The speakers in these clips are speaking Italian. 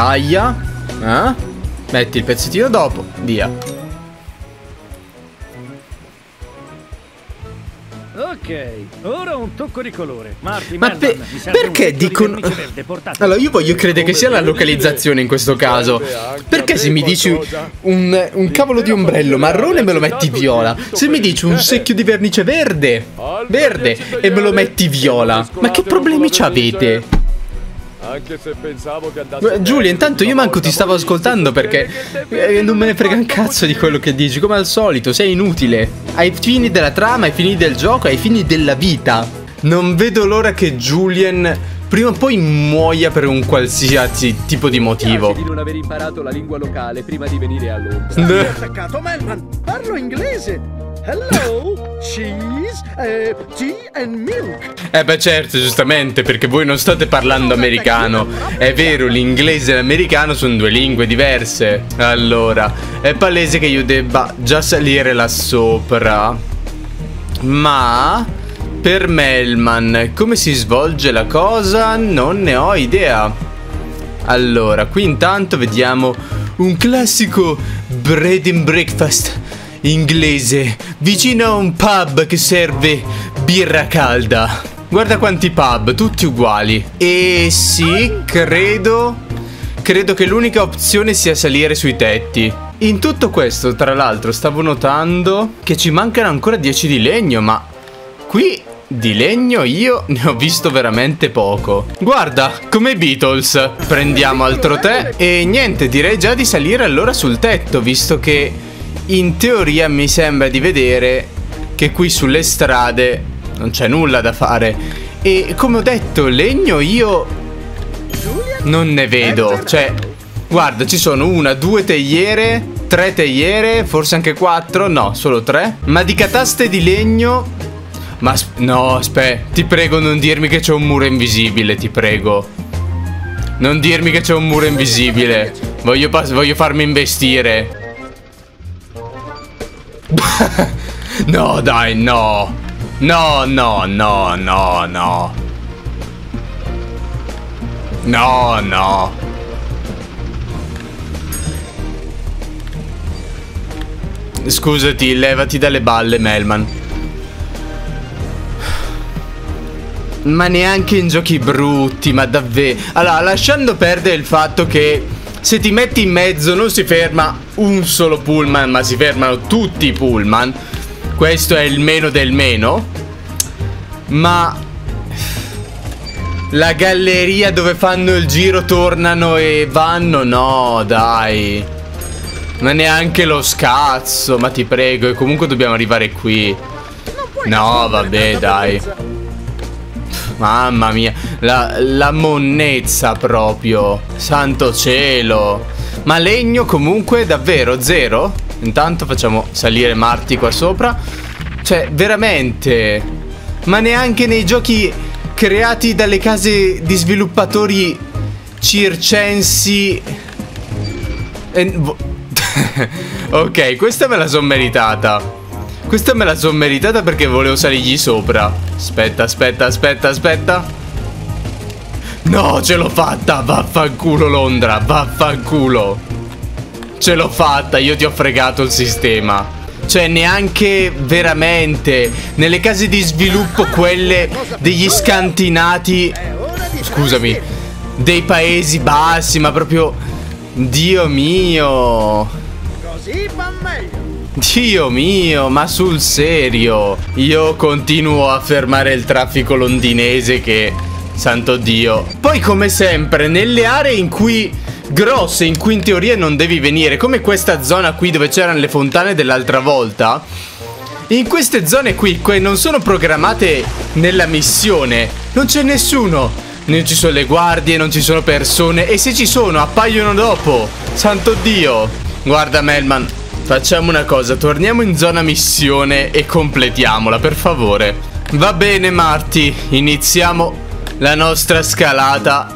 Taglia. Eh? Metti il pezzettino dopo. Via. Ok, ora un tocco di colore. Marty, Ma pe perché dicono... Allora, io voglio credere che sia la localizzazione in questo caso. Perché se mi dici un, un cavolo di ombrello marrone me lo metti viola? Se mi dici un secchio di vernice verde, verde, e me lo metti viola. Ma che problemi ci avete? Anche se pensavo che andasse Giulia, intanto io manco ti stavo ascoltando perché eh, non me ne frega un cazzo di quello che dici, come al solito, sei inutile. Ai fini della trama, ai fini del gioco, ai fini della vita. Non vedo l'ora che Julian prima o poi muoia per un qualsiasi tipo di motivo. di non aver imparato la lingua locale prima di venire a Londra. Stai attaccato, Melman! Parlo inglese! Hello, cheese, uh, tea and milk. Eh beh certo, giustamente, perché voi non state parlando americano. È vero, l'inglese e l'americano sono due lingue diverse. Allora, è palese che io debba già salire là sopra. Ma... Per Melman, come si svolge la cosa? Non ne ho idea. Allora, qui intanto vediamo un classico bread and breakfast inglese vicino a un pub che serve birra calda. Guarda quanti pub, tutti uguali. E sì, credo... Credo che l'unica opzione sia salire sui tetti. In tutto questo, tra l'altro, stavo notando che ci mancano ancora 10 di legno, ma... Qui di legno io ne ho visto veramente poco. Guarda, come Beatles. Prendiamo altro tè e niente, direi già di salire allora sul tetto, visto che in teoria mi sembra di vedere che qui sulle strade non c'è nulla da fare. E come ho detto, legno io non ne vedo. Cioè, guarda, ci sono una, due teiere, tre teiere, forse anche quattro. No, solo tre. Ma di cataste di legno... Ma no, aspetta, ti prego non dirmi che c'è un muro invisibile, ti prego. Non dirmi che c'è un muro invisibile. Voglio, voglio farmi investire. no, dai, no. No, no, no, no, no. No, no. Scusati, levati dalle balle, Melman. Ma neanche in giochi brutti, ma davvero. Allora, lasciando perdere il fatto che se ti metti in mezzo non si ferma un solo pullman, ma si fermano tutti i pullman. Questo è il meno del meno. Ma la galleria dove fanno il giro tornano e vanno? No, dai. Ma neanche lo scazzo, ma ti prego. E comunque dobbiamo arrivare qui. No, vabbè, dai. Mamma mia, la, la monnezza proprio. Santo cielo. Ma legno comunque davvero zero? Intanto facciamo salire Marti qua sopra. Cioè, veramente. Ma neanche nei giochi creati dalle case di sviluppatori circensi. E... ok, questa me la son meritata. Questa me la son meritata perché volevo salirgli sopra. Aspetta, aspetta, aspetta, aspetta. No, ce l'ho fatta. Vaffanculo Londra, vaffanculo. Ce l'ho fatta, io ti ho fregato il sistema. Cioè, neanche veramente. Nelle case di sviluppo, quelle degli scantinati. Scusami. Dei paesi bassi, ma proprio. Dio mio. Così va meglio. Dio mio, ma sul serio? Io continuo a fermare il traffico londinese che... Santo Dio. Poi come sempre, nelle aree in cui... Grosse, in cui in teoria non devi venire Come questa zona qui dove c'erano le fontane dell'altra volta In queste zone qui, che non sono programmate nella missione. Non c'è nessuno. Non ci sono le guardie, non ci sono persone E se ci sono, appaiono dopo. Santo Dio. Guarda Melman, Facciamo una cosa, torniamo in zona missione e completiamola, per favore. Va bene, Marty, iniziamo la nostra scalata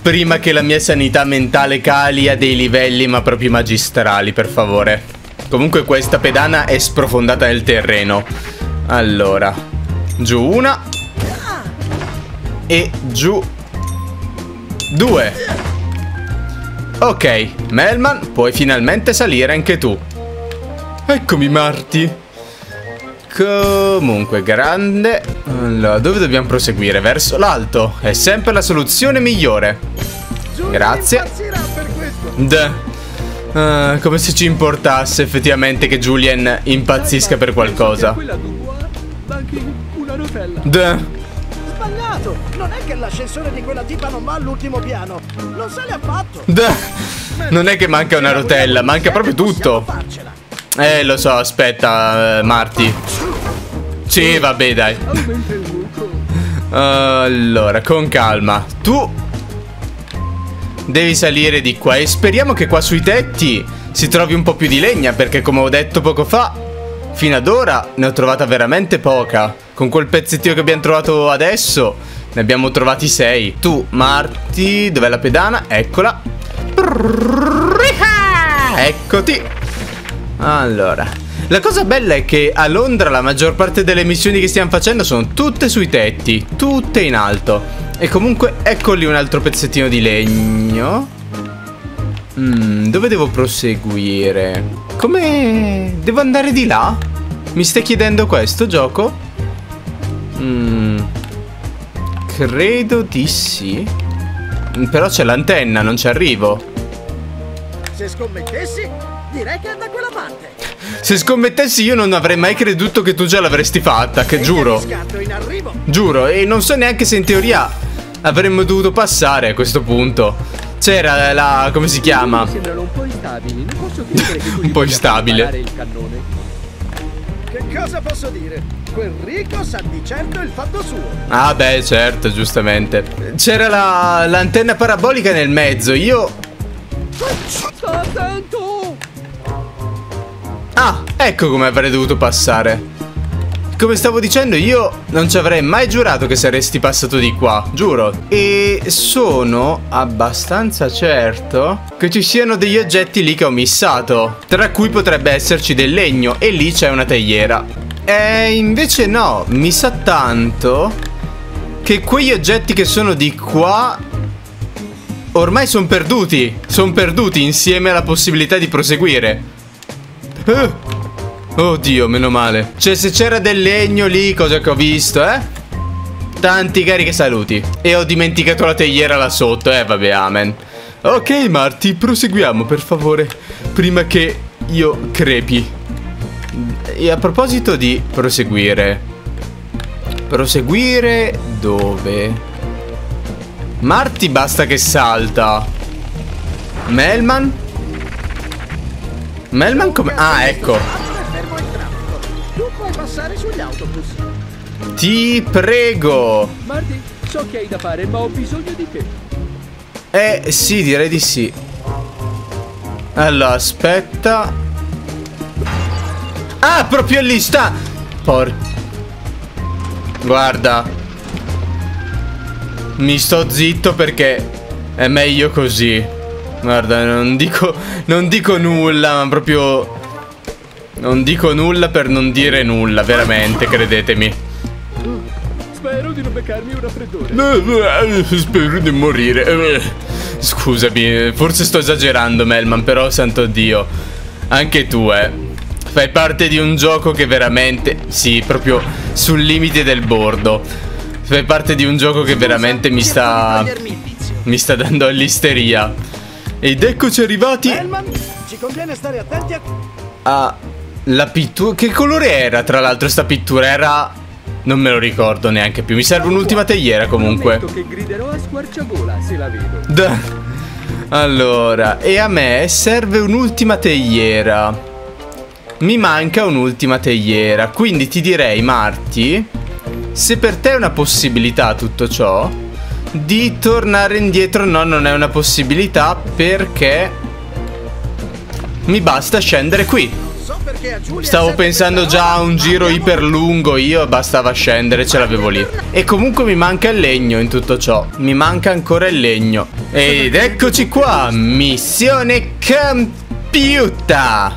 prima che la mia sanità mentale cali a dei livelli ma proprio magistrali, per favore. Comunque questa pedana è sprofondata nel terreno. Allora, giù una e giù due. Ok, Melman, puoi finalmente salire anche tu. Eccomi, Marty. Comunque, grande. Allora, dove dobbiamo proseguire? Verso l'alto. È sempre la soluzione migliore. Grazie. impazzirà per questo. D. Ah, come se ci importasse effettivamente che Julien impazzisca per qualcosa. Quella tua manchi una rotella. D. Sbagliato! Non è che l'ascensore di quella tipa non va all'ultimo piano. Non se l'ha fatto. D. Non è che manca una rotella, manca proprio tutto. Possiamo farcela. Eh, lo so, aspetta, eh, Marty. Sì, vabbè, dai. Allora, con calma. Tu devi salire di qua e speriamo che qua sui tetti si trovi un po' più di legna perché come ho detto poco fa, fino ad ora ne ho trovata veramente poca. Con quel pezzettino che abbiamo trovato adesso ne abbiamo trovati sei. Tu, Marti, dov'è la pedana? Eccola. Eccoti. Allora, la cosa bella è che a Londra la maggior parte delle missioni che stiamo facendo sono tutte sui tetti, tutte in alto. E comunque ecco lì un altro pezzettino di legno. Mm, dove devo proseguire? Come... Devo andare di là? Mi stai chiedendo questo gioco? Mm, credo di sì. Però c'è l'antenna, non ci arrivo. Se scommettessi, direi che è da quella parte. Se scommettessi io non avrei mai creduto che tu già l'avresti fatta, che giuro. Giuro, e non so neanche se in teoria avremmo dovuto passare a questo punto. C'era la... come si chiama? Sembrano un po' instabili. Non posso credere che tu Un po' instabile. preparare il cannone. Che cosa posso dire? Quel Rico sa di certo il fatto suo. Ah beh, certo, giustamente. C'era la- l'antenna parabolica nel mezzo, io... Sta attento! Ecco come avrei dovuto passare. Come stavo dicendo, io non ci avrei mai giurato che saresti passato di qua, giuro. E sono abbastanza certo che ci siano degli oggetti lì che ho missato, tra cui potrebbe esserci del legno e lì c'è una teiera. E invece no, mi sa tanto che quegli oggetti che sono di qua ormai sono perduti. Sono perduti insieme alla possibilità di proseguire. Eh. Oddio, meno male. Cioè, se c'era del legno lì, cosa che ho visto, eh? Tanti cariche saluti. E ho dimenticato la teiera là sotto, eh, vabbè, amen. Ok, Marty, proseguiamo, per favore. Prima che io crepi. E a proposito di proseguire. Proseguire dove? Marty basta che salta. Melman? Melman come... Ah, ecco. Passare sugli autobus. Ti prego. Marty, so che hai da fare, ma ho bisogno di te. Eh, sì, direi di sì. Allora, aspetta. Ah, proprio lì sta. Por... Guarda. Mi sto zitto perché è meglio così. Guarda, non dico, non dico nulla, ma proprio... Non dico nulla per non dire nulla, veramente, credetemi. Spero di non beccarmi un raffreddore. Spero di morire. Scusami, forse sto esagerando, Melman, però santo Dio. Anche tu, eh. Fai parte di un gioco che veramente. Sì, proprio sul limite del bordo. Fai parte di un gioco che veramente mi sta. Mi sta dando all'isteria. Ed eccoci arrivati Hellman, ci conviene stare attenti a... a. La pittura. Che colore era, tra l'altro, sta pittura? Era. Non me lo ricordo neanche più. Mi serve un'ultima teiera comunque. Prometto che griderò a squarciagola se la vedo. Da- Allora, e a me serve un'ultima teiera. Mi manca un'ultima teiera. Quindi ti direi, Marti, se per te è una possibilità tutto ciò, di tornare indietro. No, non è una possibilità perché mi basta scendere qui. Stavo pensando già a un giro iper lungo io, bastava scendere, ce l'avevo lì. E comunque mi manca il legno in tutto ciò. Mi manca ancora il legno. Ed eccoci qua, missione compiuta.